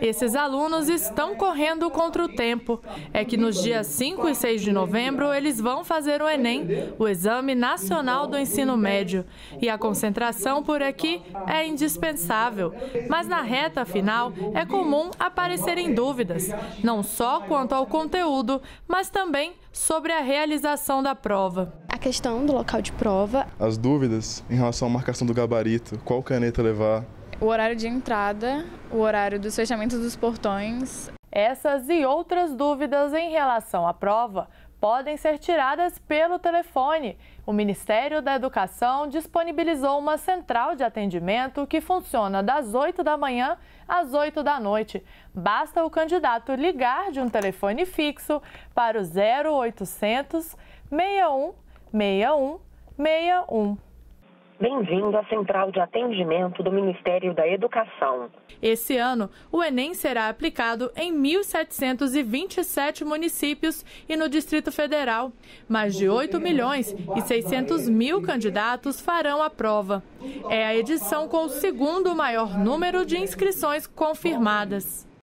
Esses alunos estão correndo contra o tempo. É que nos dias 5 e 6 de novembro eles vão fazer o Enem, o Exame Nacional do Ensino Médio. E a concentração por aqui é indispensável. Mas na reta final é comum aparecerem dúvidas, não só quanto ao conteúdo, mas também sobre a realização da prova. A questão do local de prova. As dúvidas em relação à marcação do gabarito, qual caneta levar, o horário de entrada, o horário dos fechamentos dos portões. Essas e outras dúvidas em relação à prova podem ser tiradas pelo telefone. O Ministério da Educação disponibilizou uma central de atendimento que funciona das 8 da manhã às 8 da noite. Basta o candidato ligar de um telefone fixo para o 0800 61 61 61. Bem-vindo à Central de Atendimento do Ministério da Educação. Esse ano, o Enem será aplicado em 1.727 municípios e no Distrito Federal. Mais de 8 milhões e 600 mil candidatos farão a prova. É a edição com o segundo maior número de inscrições confirmadas.